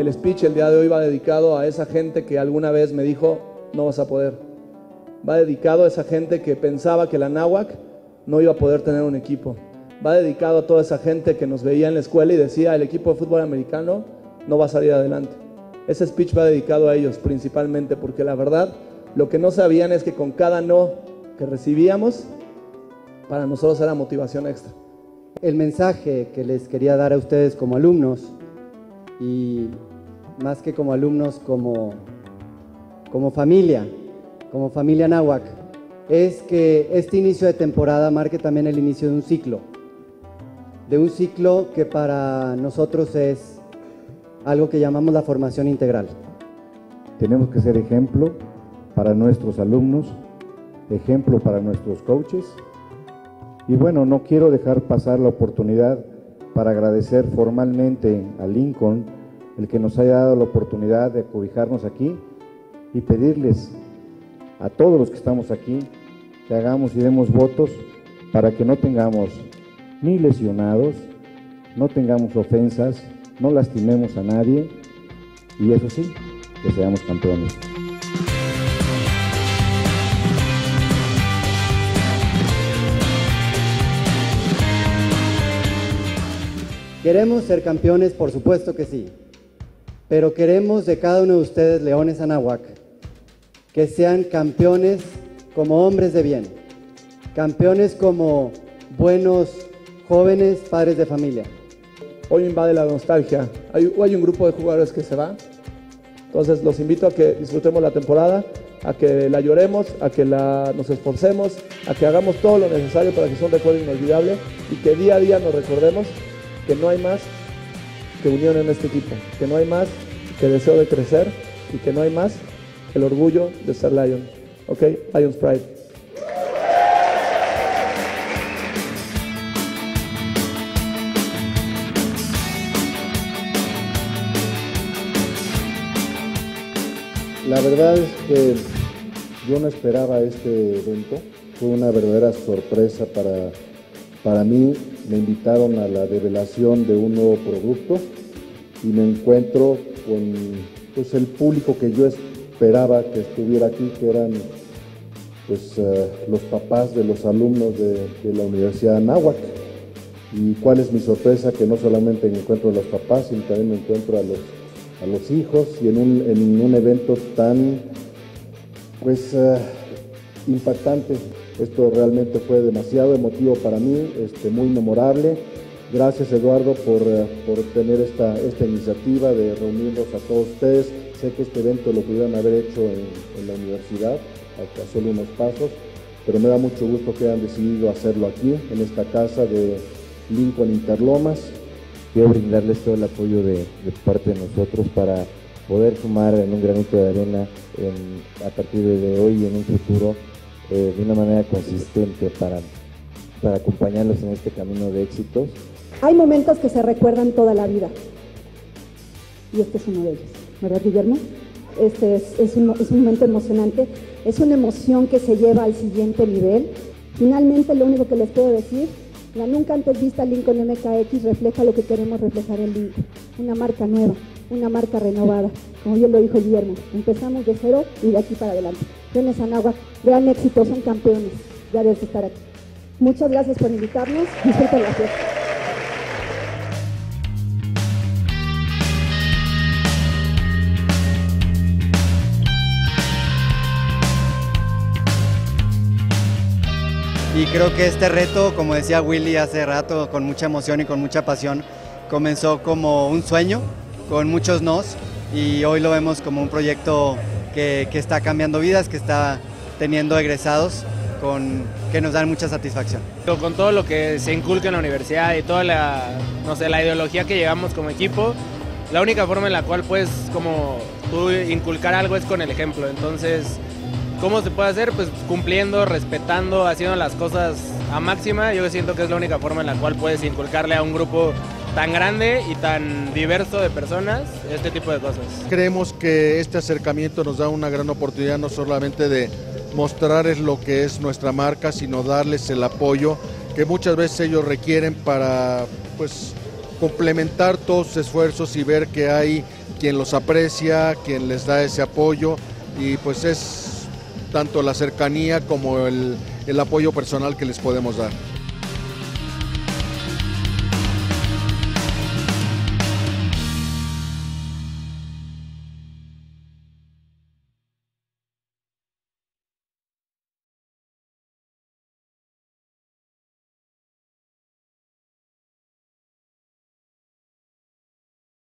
El speech el día de hoy va dedicado a esa gente que alguna vez me dijo, no vas a poder. Va dedicado a esa gente que pensaba que la náhuac no iba a poder tener un equipo. Va dedicado a toda esa gente que nos veía en la escuela y decía, el equipo de fútbol americano no va a salir adelante. Ese speech va dedicado a ellos principalmente porque la verdad lo que no sabían es que con cada no que recibíamos, para nosotros era motivación extra. El mensaje que les quería dar a ustedes como alumnos y más que como alumnos, como, como familia, como familia náhuac, es que este inicio de temporada marque también el inicio de un ciclo, de un ciclo que para nosotros es algo que llamamos la formación integral. Tenemos que ser ejemplo para nuestros alumnos, ejemplo para nuestros coaches. Y bueno, no quiero dejar pasar la oportunidad para agradecer formalmente a Lincoln el que nos haya dado la oportunidad de cobijarnos aquí y pedirles a todos los que estamos aquí que hagamos y demos votos para que no tengamos ni lesionados, no tengamos ofensas, no lastimemos a nadie y eso sí, que seamos campeones. ¿Queremos ser campeones? Por supuesto que sí. Pero queremos de cada uno de ustedes, Leones Anahuac, que sean campeones como hombres de bien, campeones como buenos jóvenes padres de familia. Hoy invade la nostalgia. Hay, hay un grupo de jugadores que se va. Entonces los invito a que disfrutemos la temporada, a que la lloremos, a que la, nos esforcemos, a que hagamos todo lo necesario para que sea un recuerdo inolvidable y que día a día nos recordemos que no hay más que unión en este equipo, que no hay más que deseo de crecer y que no hay más que el orgullo de ser Lion. ¿Ok? Lions Pride. La verdad es que yo no esperaba este evento, fue una verdadera sorpresa para, para mí. Me invitaron a la revelación de un nuevo producto y me encuentro con pues, el público que yo esperaba que estuviera aquí, que eran pues, eh, los papás de los alumnos de, la Universidad de. Y cuál es mi sorpresa, que no solamente me encuentro a los papás, sino también me encuentro a los a los hijos y en un, en un evento tan pues uh, impactante. Esto realmente fue demasiado emotivo para mí, este, muy memorable. Gracias Eduardo por, uh, por tener esta, esta iniciativa de reunirnos a todos ustedes. Sé que este evento lo pudieran haber hecho en, en la universidad, a solo unos pasos, pero me da mucho gusto que hayan decidido hacerlo aquí, en esta casa de Lincoln Interlomas quiero brindarles todo el apoyo de, parte de nosotros para poder sumar en un granito de arena en, a partir de hoy y en un futuro eh, de una manera consistente para, para acompañarlos en este camino de éxitos. Hay momentos que se recuerdan toda la vida y este es uno de ellos, ¿verdad Guillermo? Este es, es, un, es un momento emocionante, es una emoción que se lleva al siguiente nivel. Finalmente lo único que les puedo decir la nunca antes vista Lincoln MKX refleja lo que queremos reflejar en Lincoln, una marca nueva, una marca renovada, como bien lo dijo Guillermo, empezamos de cero y de aquí para adelante. Venes Anáhuac, gran éxito, son campeones, ya debes estar aquí. Muchas gracias por invitarnos, disfruten la fiesta. Y creo que este reto, como decía Willy hace rato, con mucha emoción y con mucha pasión, comenzó como un sueño, con muchos nos, y hoy lo vemos como un proyecto que, está cambiando vidas, que está teniendo egresados con, que nos dan mucha satisfacción. Con todo lo que se inculca en la universidad y toda la, no sé, la ideología que llevamos como equipo, la única forma en la cual puedes como tú inculcar algo es con el ejemplo. Entonces, ¿Cómo se puede hacer? Pues cumpliendo, respetando, haciendo las cosas a máxima. Yo siento que es la única forma en la cual puedes inculcarle a un grupo tan grande y tan diverso de personas este tipo de cosas. Creemos que este acercamiento nos da una gran oportunidad no solamente de mostrarles lo que es nuestra marca, sino darles el apoyo que muchas veces ellos requieren para pues complementar todos sus esfuerzos y ver que hay quien los aprecia, quien les da ese apoyo y pues es tanto la cercanía como el, el apoyo personal que les podemos dar.